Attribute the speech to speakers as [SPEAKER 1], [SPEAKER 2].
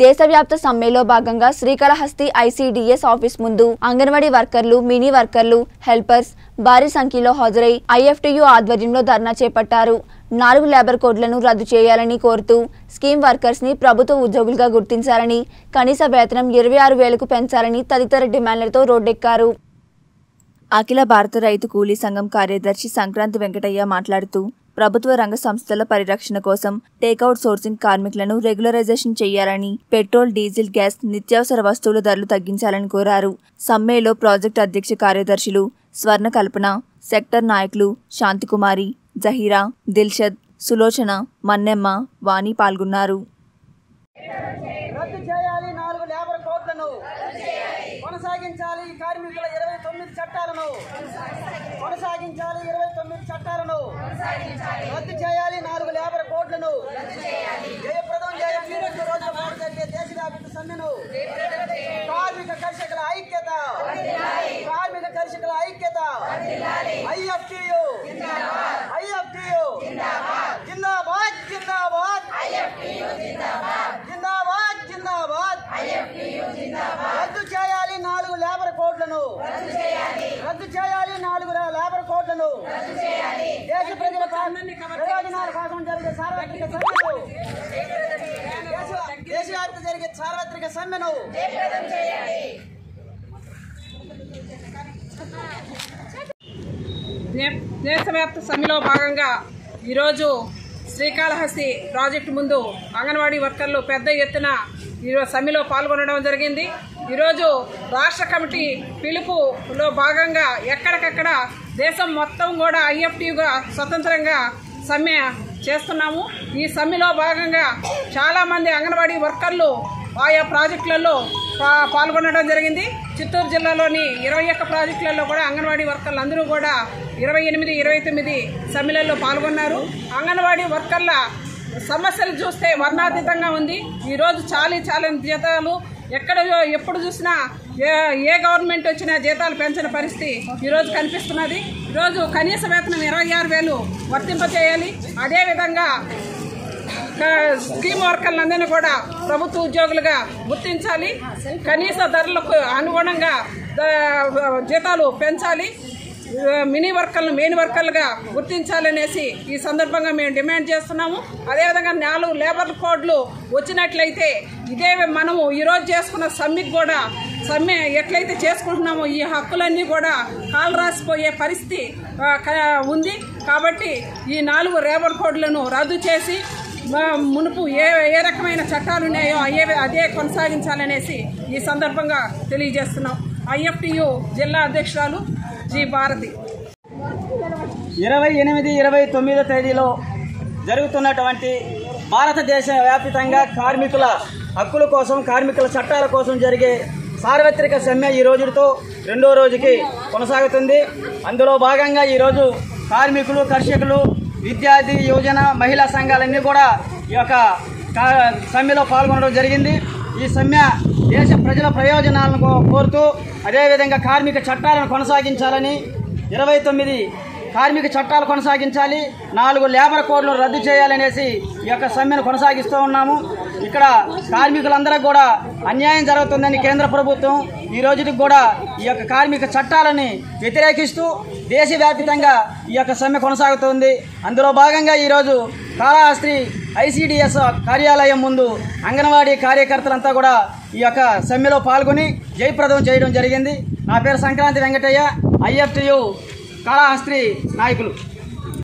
[SPEAKER 1] దేశవ్యాప్త సమ్మెలో భాగంగా శ్రీకాళహస్తి ఐసీడీఎస్ ఆఫీస్ ముందు అంగన్వాడీ వర్కర్లు మినీ వర్కర్లు హెల్పర్స్ భారీ సంఖ్యలో హాజరై ఐఎఫ్టీయూ ఆధ్వర్యంలో ధర్నా చేపట్టారు. నాలుగు లేబర్ కోడ్లను రద్దు చేయాలని కోరుతూ స్కీమ్ వర్కర్స్ని ప్రభుత్వ ఉద్యోగులుగా గుర్తించాలని కనీస వేతనం ఇరవై ఆరు వేలకు పెంచాలని తదితర డిమాండ్లతో రోడ్డెక్కారు. అఖిల భారత రైతు కూలీ సంఘం కార్యదర్శి సంక్రాంతి వెంకటయ్య మాట్లాడుతూ ప్రభుత్వ రంగ సంస్థల పరిరక్షణ కోసం టేక్అవుట్ సోర్సింగ్ కార్మికులను రెగ్యులరైజేషన్ చేయాలని పెట్రోల్ డీజిల్ గ్యాస్ నిత్యావసర వస్తువుల ధరలు తగ్గించాలని కోరారు. సమ్మెలో ప్రాజెక్టు అధ్యక్ష కార్యదర్శులు స్వర్ణ కల్పన సెక్టర్ నాయకులు శాంతికుమారి జహీరా దిల్షద్ సులోచన మన్నెమ్మ వాణి పాల్గొన్నారు.
[SPEAKER 2] రద్దు చేయాలి నాలుగు లేబర్ కోడ్లను. కొనసాగించాలి కార్మికుల ఇరవై తొమ్మిది చట్టాలను. కొనసాగించాలి ఇరవై తొమ్మిది చట్టాలను. రద్దు చేయాలి నాలుగు లేబర్ కోట్లను జయప్రదం చేయాలి రోజు రోజుల జరిగే దేశవ్యాప్త సమ్మెను. కార్మిక కర్షకుల ఐక్యత. కార్మిక కర్షకుల ఐక్యత. ఐఎఫ్టియు. ఐఎఫ్టియు. జిందాబాద్ జిందాబాద్. జిందాబాద్ జిందాబాద్. రద్దు చేయాలి నాలుగు లేబర్ కోట్లను రద్దు చేయాలి నాలుగు రే- లేబర్ కోడ్లను. దేశ ప్రజల ప్రయోజనాల కోసం జరిగే సార్వత్రిక సమ్మెను. దేశ- దేశవ్యాప్త జరిగే సార్వత్రిక సమ్మెను.
[SPEAKER 3] దేశవ్యాప్త సమ్మెలో భాగంగా ఈరోజు శ్రీకాళహస్తి ప్రాజెక్టు ముందు అంగన్వాడీ వర్కర్లు పెద్ద ఎత్తున ఈరోజు సమ్మెలో పాల్గొనడం జరిగింది. ఈరోజు రాష్ట్ర కమిటీ పిలుపులో భాగంగా ఎక్కడికక్కడ దేశం మొత్తం కూడా ఐఎఫ్టీగా స్వతంత్రంగా సమ్మె చేస్తున్నాము. ఈ సమ్మెలో భాగంగా చాలామంది అంగన్వాడీ వర్కర్లు ఆయా ప్రాజెక్టులలో పాల్గొనడం జరిగింది. చిత్తూరు జిల్లాలోని ఇరవై ఒక్క ప్రాజెక్టులలో కూడా అంగన్వాడీ వర్కర్లు అందరూ కూడా ఇరవై ఎనిమిది ఇరవై తొమ్మిది సమ్మెలలో పాల్గొన్నారు. అంగన్వాడీ వర్కర్ల సమస్యలు చూస్తే వర్ణాతీతంగా ఉంది. ఈరోజు చాలీ చాలని జీతాలు ఎక్కడ ఎప్పుడు చూసినా ఏ ఏ గవర్నమెంట్ వచ్చినా జీతాలు పెంచిన పరిస్థితి ఈరోజు కనిపిస్తున్నది. ఈరోజు కనీస వేతనం ఇరవై ఆరు వేలు వర్తింపచేయాలి అదేవిధంగా స్కీమ్ వర్కర్లందరినీ కూడా ప్రభుత్వ ఉద్యోగులుగా గుర్తించాలి. కనీస ధరలకు అనుగుణంగా జీతాలు పెంచాలి. మినీ వర్కర్లను మెయిన్ వర్కర్లుగా గుర్తించాలనేసి ఈ సందర్భంగా మేము డిమాండ్ చేస్తున్నాము. అదేవిధంగా నాలుగు లేబర్ కోడ్లు వచ్చినట్లయితే ఇదే మనము ఈరోజు చేసుకున్న సమ్మెకి కూడా సమ్మె ఎట్లయితే చేసుకుంటున్నామో ఈ హక్కులన్నీ కూడా కాలు రాసిపోయే పరిస్థితి ఉంది. కాబట్టి ఈ నాలుగు లేబర్ కోడ్లను రద్దు చేసి మునుపు ఏ ఏ రకమైన చట్టాలు ఉన్నాయో అయ్యే అదే కొనసాగించాలనేసి ఈ సందర్భంగా తెలియజేస్తున్నాం. ఐఎఫ్టియు జిల్లా అధ్యక్షురాలు జీ భారతి.
[SPEAKER 2] ఇరవై ఎనిమిది ఇరవై తొమ్మిదో తేదీలో జరుగుతున్నటువంటి భారతదేశ వ్యాప్తంగా కార్మికుల హక్కుల కోసం కార్మికుల చట్టాల కోసం జరిగే సార్వత్రిక సమ్మె ఈ రోజుతో రెండో రోజుకి కొనసాగుతుంది. అందులో భాగంగా ఈరోజు కార్మికులు కర్షకులు విద్యార్థి యువజన మహిళా సంఘాలన్నీ కూడా ఈ యొక్క సమ్మెలో పాల్గొనడం జరిగింది. ఈ సమ్మె దేశ ప్రజల ప్రయోజనాలను కోరుతూ అదేవిధంగా కార్మిక చట్టాలను కొనసాగించాలని ఇరవై తొమ్మిది కార్మిక చట్టాలు కొనసాగించాలి నాలుగు లేబర్ కోడ్లను రద్దు చేయాలనేసి ఈ యొక్క సమ్మెను కొనసాగిస్తూ ఉన్నాము. ఇక్కడ కార్మికులందరూ కూడా అన్యాయం జరుగుతుందని కేంద్ర ప్రభుత్వం ఈ రోజుకి కూడా ఈ యొక్క కార్మిక చట్టాలని వ్యతిరేకిస్తూ దేశవ్యాప్తంగా ఈ యొక్క సమ్మె కొనసాగుతోంది. అందులో భాగంగా ఈరోజు కాళహస్తి ఐసిడిఎస్ కార్యాలయం ముందు అంగన్వాడీ కార్యకర్తలంతా కూడా ఈ యొక్క సమ్మెలో పాల్గొని జయప్రదం చేయడం జరిగింది. నా పేరు సంక్రాంతి వెంకటయ్య ఐఎఫ్టియు కళాహస్త్రి నాయకులు.